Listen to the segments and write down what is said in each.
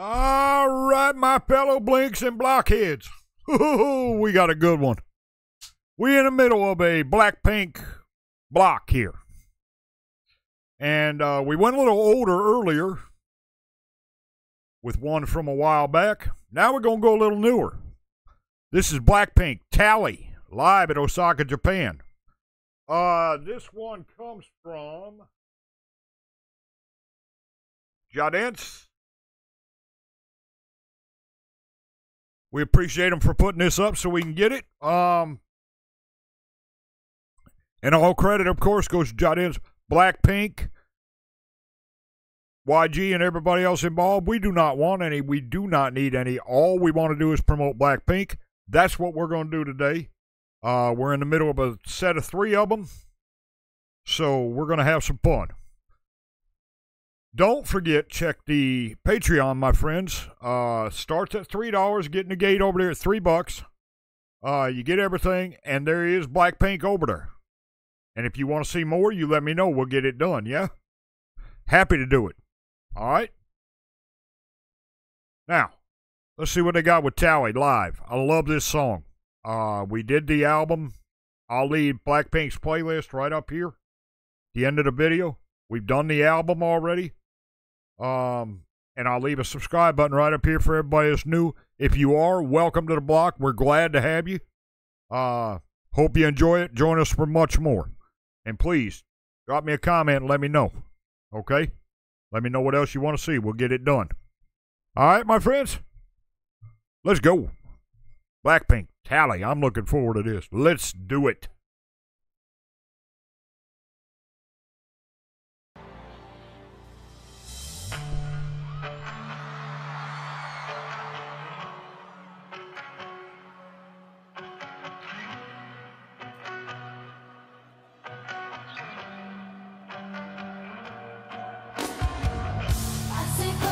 All right, my fellow blinks and blockheads. we got a good one. We in the middle of a Blackpink block here. And uh, we went a little older earlier with one from a while back. Now we're going to go a little newer. This is Blackpink Tally live at Osaka, Japan. Uh, this one comes from Jadance. We appreciate them for putting this up so we can get it. Um, and all credit, of course, goes to Jadance, Blackpink, YG, and everybody else involved. We do not want any. We do not need any. All we want to do is promote Blackpink. That's what we're going to do today. Uh, we're in the middle of a set of three of them. So we're going to have some fun. Don't forget, check the Patreon, my friends. Uh, starts at three dollars. Getting the gate over there at three bucks. Uh, you get everything, and there is Blackpink over there. And if you want to see more, you let me know. We'll get it done. Yeah, happy to do it. All right. Now, let's see what they got with Tally live. I love this song. Uh, we did the album. I'll leave Blackpink's playlist right up here. The end of the video. We've done the album already. Um, and I'll leave a subscribe button right up here for everybody that's new. If you are, welcome to the block. We're glad to have you. Uh, hope you enjoy it. Join us for much more. And please, drop me a comment and let me know. Okay? Let me know what else you want to see. We'll get it done. All right, my friends? Let's go. Blackpink, Tally. I'm looking forward to this. Let's do it. I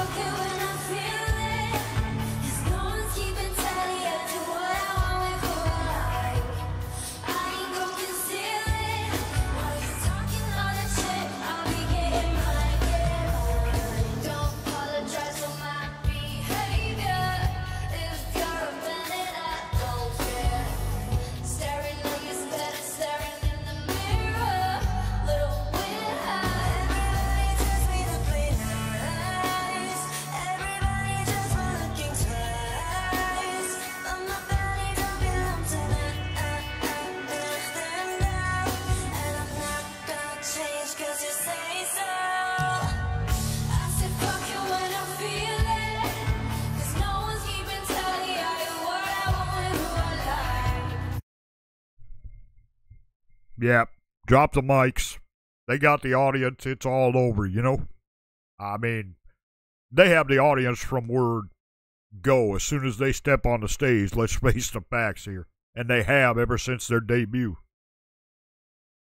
Yep. Drop the mics. They got the audience. It's all over, you know? I mean, they have the audience from word go as soon as they step on the stage. Let's face the facts here. And they have ever since their debut.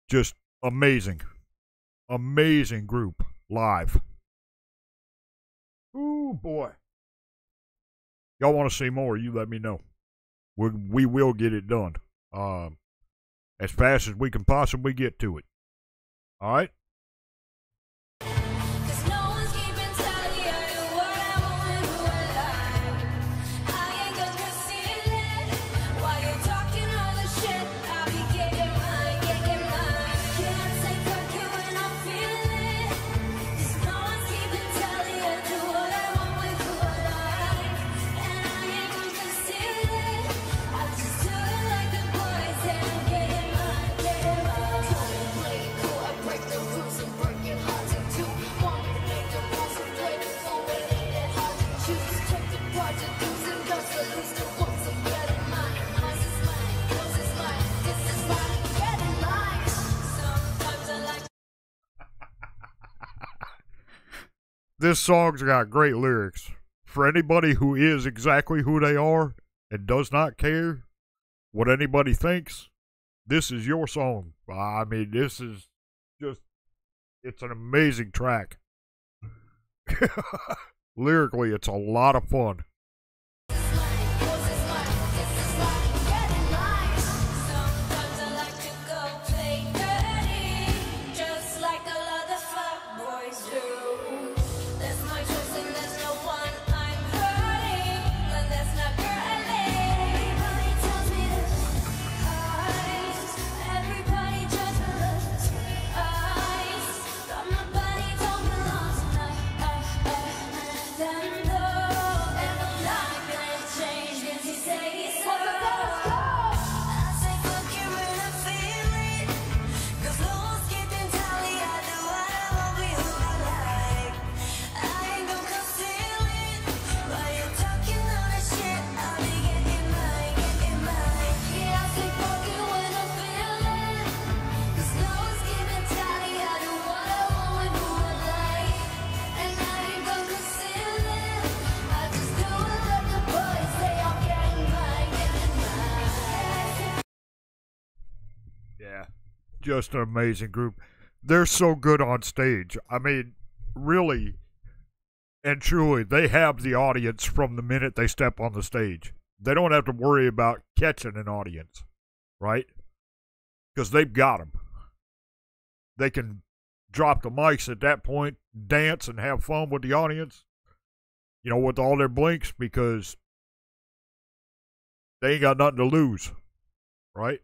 Just amazing. Amazing group live. Ooh, boy. Y'all want to see more, you let me know. We, we will get it done. Um, as fast as we can possibly get to it. All right? This song's got great lyrics. For anybody who is exactly who they are and does not care what anybody thinks, this is your song. I mean, this is just, it's an amazing track. Lyrically, it's a lot of fun. Just an amazing group. They're so good on stage. I mean, really and truly, they have the audience from the minute they step on the stage. They don't have to worry about catching an audience, right? Because they've got them. They can drop the mics at that point, dance, and have fun with the audience, you know, with all their blinks because they ain't got nothing to lose, right?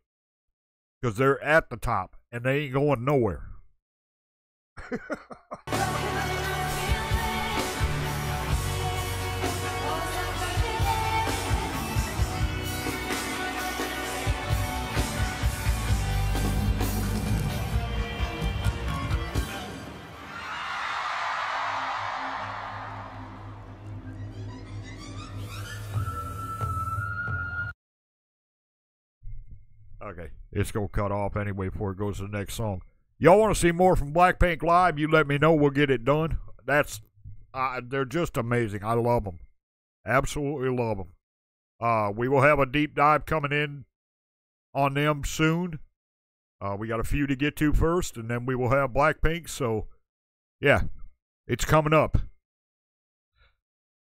Because they're at the top and they ain't going nowhere. Okay, it's gonna cut off anyway before it goes to the next song. Y'all want to see more from Blackpink live? You let me know. We'll get it done. That's uh, they're just amazing. I love them. Absolutely love them. Uh, we will have a deep dive coming in on them soon. Uh, we got a few to get to first, and then we will have Blackpink. So, yeah, it's coming up.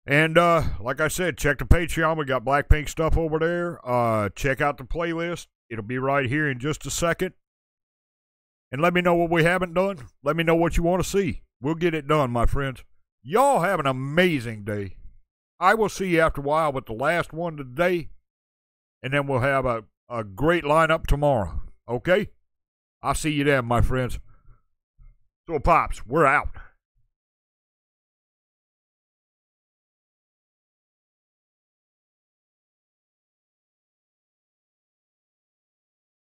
And uh, like I said, check the Patreon. We got Blackpink stuff over there. Uh, check out the playlist. It'll be right here in just a second. And let me know what we haven't done. Let me know what you want to see. We'll get it done, my friends. Y'all have an amazing day. I will see you after a while with the last one today. And then we'll have a, a great lineup tomorrow. Okay? I'll see you then, my friends. So, Pops, we're out.